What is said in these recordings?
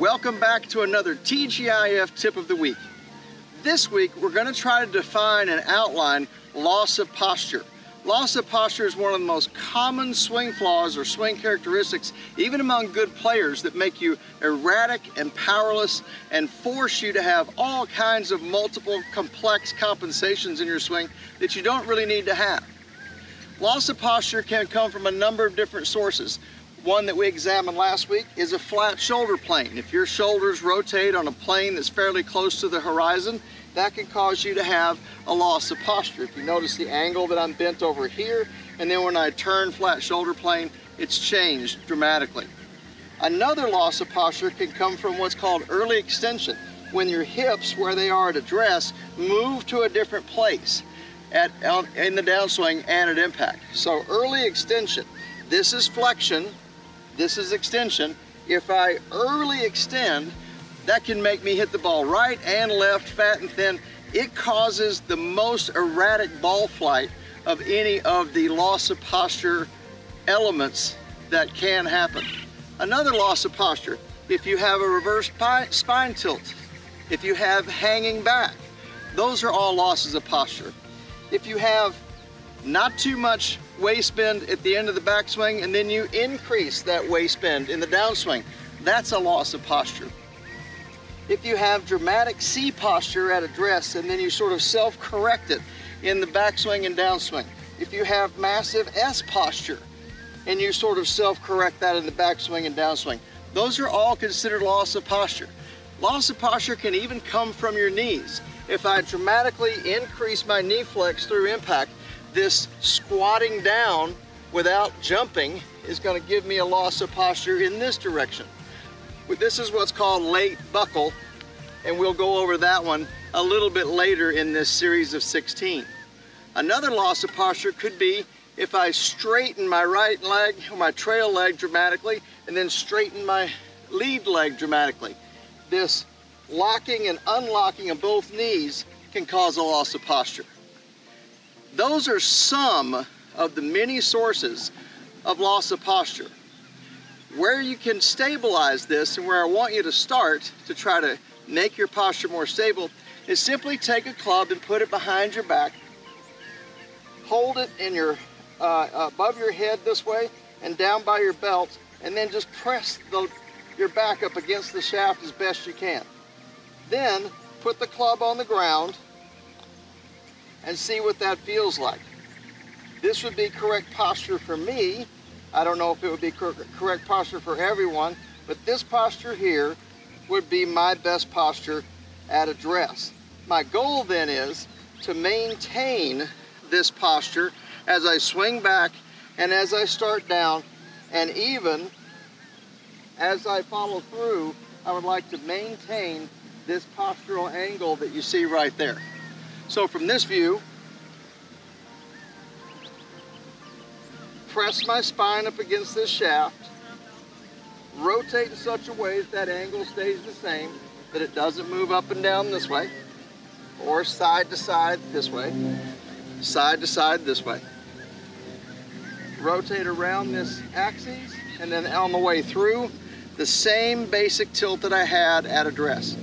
Welcome back to another TGIF tip of the week. This week we're going to try to define and outline loss of posture. Loss of posture is one of the most common swing flaws or swing characteristics, even among good players, that make you erratic and powerless and force you to have all kinds of multiple complex compensations in your swing that you don't really need to have. Loss of posture can come from a number of different sources. One that we examined last week is a flat shoulder plane. If your shoulders rotate on a plane that's fairly close to the horizon, that can cause you to have a loss of posture. If you notice the angle that I'm bent over here, and then when I turn flat shoulder plane, it's changed dramatically. Another loss of posture can come from what's called early extension, when your hips, where they are at address, move to a different place at, in the downswing and at impact. So early extension, this is flexion, this is extension. If I early extend, that can make me hit the ball right and left, fat and thin. It causes the most erratic ball flight of any of the loss of posture elements that can happen. Another loss of posture, if you have a reverse spine tilt, if you have hanging back, those are all losses of posture. If you have not too much waist bend at the end of the backswing and then you increase that waist bend in the downswing. That's a loss of posture. If you have dramatic C posture at address and then you sort of self-correct it in the backswing and downswing. If you have massive S posture and you sort of self-correct that in the backswing and downswing, those are all considered loss of posture. Loss of posture can even come from your knees. If I dramatically increase my knee flex through impact, this squatting down without jumping is going to give me a loss of posture in this direction. This is what's called late buckle, and we'll go over that one a little bit later in this series of 16. Another loss of posture could be if I straighten my right leg, or my trail leg dramatically, and then straighten my lead leg dramatically. This locking and unlocking of both knees can cause a loss of posture. Those are some of the many sources of loss of posture. Where you can stabilize this and where I want you to start to try to make your posture more stable is simply take a club and put it behind your back, hold it in your uh, above your head this way and down by your belt and then just press the, your back up against the shaft as best you can. Then put the club on the ground and see what that feels like. This would be correct posture for me. I don't know if it would be cor correct posture for everyone, but this posture here would be my best posture at address. My goal then is to maintain this posture as I swing back and as I start down and even as I follow through, I would like to maintain this postural angle that you see right there. So from this view, press my spine up against this shaft, rotate in such a way that that angle stays the same, that it doesn't move up and down this way, or side to side this way, side to side this way. Rotate around this axis, and then on the way through, the same basic tilt that I had at address.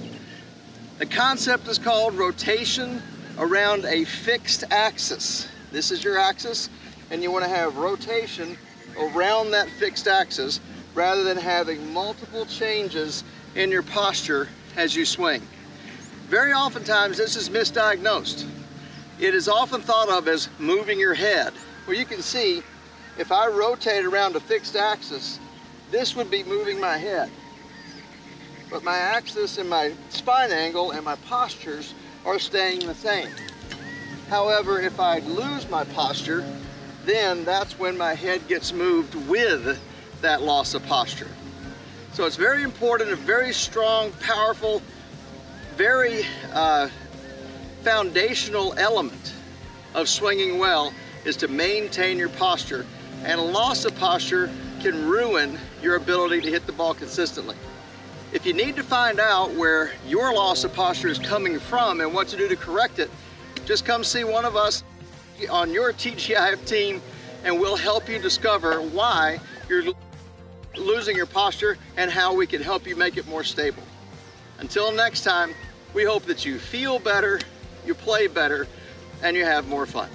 The concept is called rotation around a fixed axis. This is your axis, and you want to have rotation around that fixed axis rather than having multiple changes in your posture as you swing. Very oftentimes this is misdiagnosed. It is often thought of as moving your head, Well, you can see if I rotate around a fixed axis, this would be moving my head. But my axis and my spine angle and my postures are staying the same. However, if I lose my posture, then that's when my head gets moved with that loss of posture. So it's very important, a very strong, powerful, very uh, foundational element of swinging well is to maintain your posture. And a loss of posture can ruin your ability to hit the ball consistently. If you need to find out where your loss of posture is coming from and what to do to correct it, just come see one of us on your TGIF team and we'll help you discover why you're losing your posture and how we can help you make it more stable. Until next time, we hope that you feel better, you play better, and you have more fun.